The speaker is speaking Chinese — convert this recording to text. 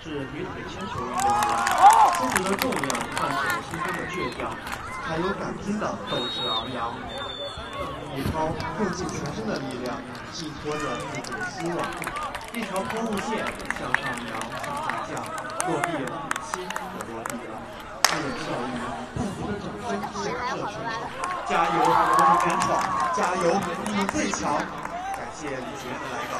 是女子铅球运动员，身体的重量伴随着心中的倔强，还有敢拼的斗志昂扬。李抛用尽全身的力量，寄托着自己的希望。一条抛物线向上扬，向下降，落地了，心也落地了。他的跳跃，不服的掌声响彻全场。加油，我们敢闯！加油，你最强！感谢李杰的来到。